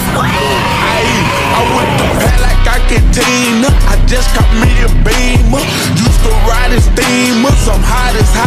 Hey, I whip the pad like I can Tina. I just caught me a beamer. Used to ride in steamers. I'm hot as hot.